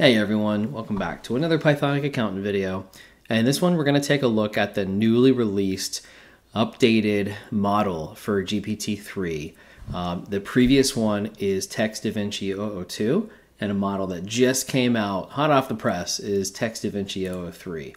Hey everyone, welcome back to another Pythonic Accountant video. And this one we're going to take a look at the newly released updated model for GPT-3. Um, the previous one is Text DaVinci 002 and a model that just came out hot off the press is Text DaVinci 003.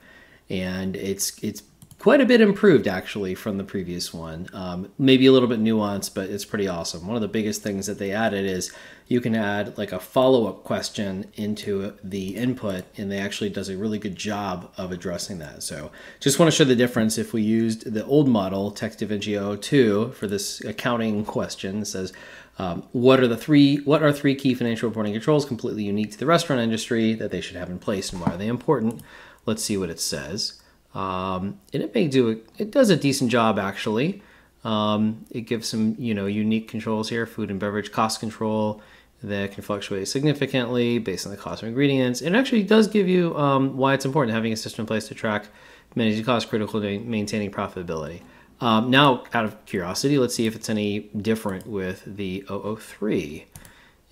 And it's it's quite a bit improved actually from the previous one. Um, maybe a little bit nuanced, but it's pretty awesome. One of the biggest things that they added is you can add like a follow up question into the input, and they actually does a really good job of addressing that. So just want to show the difference. If we used the old model, Text DaVinci 02, for this accounting question, it says, um, what are the three what are three key financial reporting controls completely unique to the restaurant industry that they should have in place and why are they important let's see what it says um, and it may do it. It does a decent job actually. Um, it gives some you know unique controls here: food and beverage cost control that can fluctuate significantly based on the cost of ingredients. It actually does give you um, why it's important having a system in place to track managing costs critical to maintaining profitability. Um, now, out of curiosity, let's see if it's any different with the 003.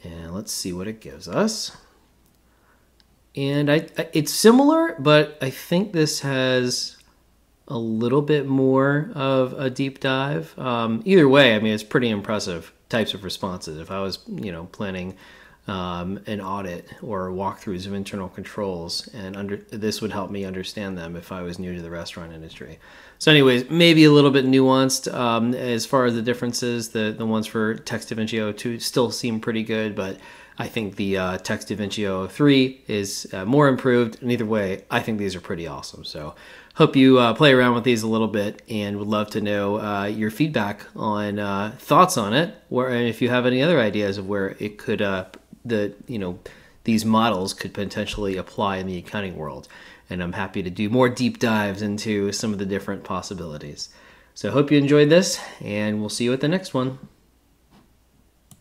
And let's see what it gives us and I, it's similar, but I think this has a little bit more of a deep dive. Um, either way, I mean, it's pretty impressive types of responses. If I was, you know, planning um, an audit or walkthroughs of internal controls, and under this would help me understand them if I was new to the restaurant industry. So, anyways, maybe a little bit nuanced um, as far as the differences. The the ones for Text DaVinci 02 still seem pretty good, but I think the uh, Text DaVinci 03 is uh, more improved. And either way, I think these are pretty awesome. So hope you uh, play around with these a little bit and would love to know uh, your feedback on uh, thoughts on it, or and if you have any other ideas of where it could, uh, the you know, these models could potentially apply in the accounting world. And I'm happy to do more deep dives into some of the different possibilities. So hope you enjoyed this, and we'll see you at the next one.